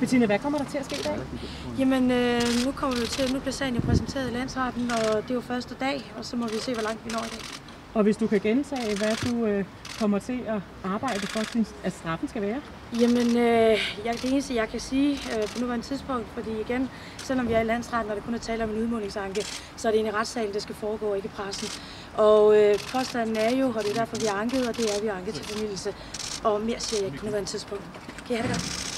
Bettina, hvad kommer der til at ske i dag? Jamen, øh, nu kommer vi til, nu bliver sagen jo præsenteret i landsretten, og det er jo første dag, og så må vi se, hvor langt vi når i dag. Og hvis du kan gentage, hvad du øh, kommer til at arbejde for, at straffen skal være? Jamen, øh, jeg, det eneste, jeg kan sige øh, på nuværende tidspunkt, fordi igen, selvom vi er i landsretten, og det kun er tale om en udmålingsanke, så er det en retssal, der skal foregå, ikke pressen. Og øh, påstanden er jo, og det er derfor, vi har anket, og det er, vi har anket til familie. Og mere siger jeg ikke på nuværende tidspunkt. Kan jeg have det godt?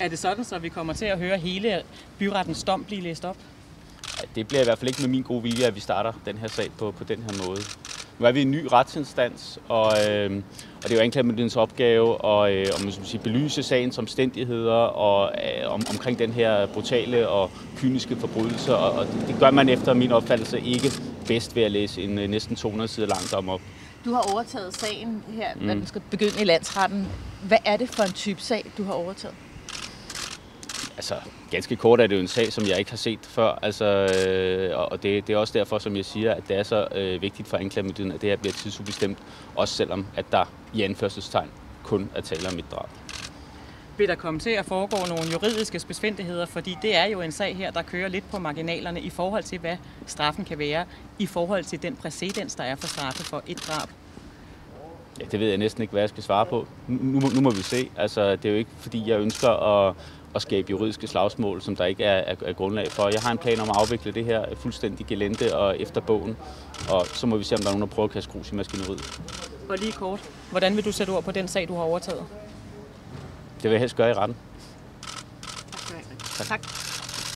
Er det sådan, så vi kommer til at høre hele byrettens dom blive læst op? Det bliver i hvert fald ikke med min gode vilje, at vi starter den her sag på, på den her måde. Nu er vi en ny retsinstans, og, øh, og det er jo anklagemyndighedens opgave at øh, om man skal sige, belyse sagens omstændigheder og øh, om, omkring den her brutale og kyniske forbrydelse, og, og det, det gør man efter min opfattelse ikke bedst ved at læse en øh, næsten 200 sider lang dom op. Du har overtaget sagen her, mm. den skal begynde i landsretten. Hvad er det for en type sag, du har overtaget? Altså, ganske kort er det jo en sag, som jeg ikke har set før, altså, øh, og det, det er også derfor, som jeg siger, at det er så øh, vigtigt for anklagemyndigheden, at det her bliver tidsubestemt, også selvom at der i anførselstegn kun er tale om et drab. Vil der komme til at foregå nogle juridiske besvindeligheder, fordi det er jo en sag her, der kører lidt på marginalerne i forhold til, hvad straffen kan være, i forhold til den præcedens, der er for straffe for et drab? Ja, det ved jeg næsten ikke, hvad jeg skal svare på. Nu, nu, må vi se. Altså, det er jo ikke, fordi jeg ønsker at at skabe juridiske slagsmål, som der ikke er, er, er grundlag for. Jeg har en plan om at afvikle det her fuldstændig gelente og efter bogen, og så må vi se, om der er nogen, der prøver at kaste grus i maskineriet. Og lige kort, hvordan vil du sætte ord på den sag, du har overtaget? Det vil jeg helst gøre i retten. Tak. tak.